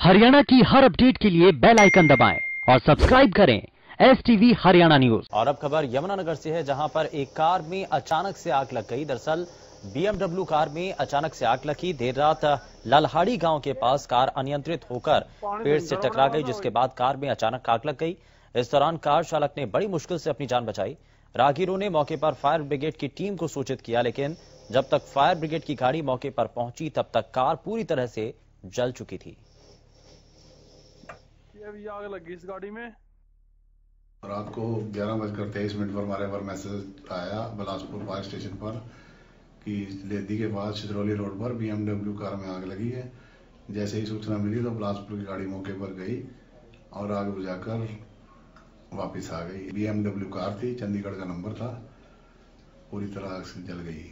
हरियाणा की हर अपडेट के लिए बेल आइकन दबाएँ और सब्सक्राइब करें एस टीवी हरियाणा न्यूज़ और अब खबर यमुनानगर से है, जहाँ पर एक कार में अचानक से आग लग गई। दरअसल बीएमडब्ल्यू कार में अचानक से आग लगी। देर रात, ललहाड़ी गाँव के पास कार अनियंत्रित होकर पेड़ से टकरा गई, जिसके बाद कार में अचानक आग लग गई। इस दौरान कार चालक ने बड़ी मुश्किल से अपनी जान बचाई। राहगीरों ने मौके पर फायर ब्रिगेड की टीम को सूचित किया, लेकिन जब तक फायर ब्रिगेड की गाड़ी मौके पर पहुँची, तब तक कार पूरी तरह से जल चुकी थी। ये अभी आग लगी इस गाड़ी में? रात को ग्यारह बजकर तेईस मिनट पर हमारे पर मैसेज आया बिलासपुर फायर स्टेशन पर कि लेदी के पास छिदरौली रोड पर बीएमडब्ल्यू कार में आग लगी है। जैसे ही सूचना मिली तो बिलासपुर की गाड़ी मौके पर गई और आग बुझाकर वापस आ गई। बीएमडब्ल्यू कार थी, चंडीगढ़ का नंबर था। पूरी तरह आग से जल गई।